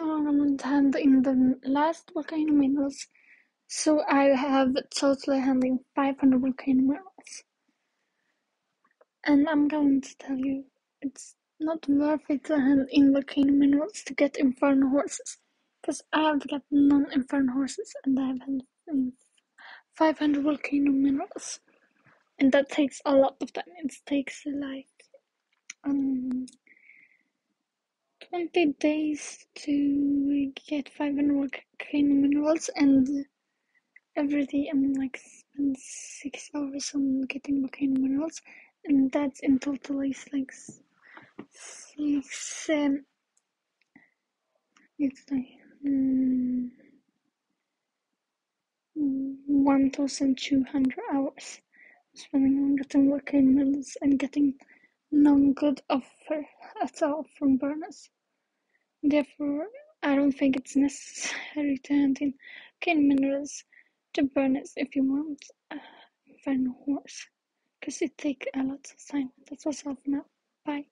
um, and in the last volcano minerals, so I have totally handling 500 volcano minerals. And I'm going to tell you, it's not worth it to hand in volcano minerals to get inferno horses. Because I have got non-inferno horses and I have had 500 volcano minerals. And that takes a lot of time. It takes like um 20 days to get 500 volcano minerals and every day I'm like spend 6 hours on getting volcano minerals and that's in total is like six um, it's like um, 1200 hours spending on getting volcano minerals and getting no good offer at all from burners therefore I don't think it's necessary to hand in volcano minerals to burn it if you want a inferno horse because it takes a lot of time. That's all for now. Bye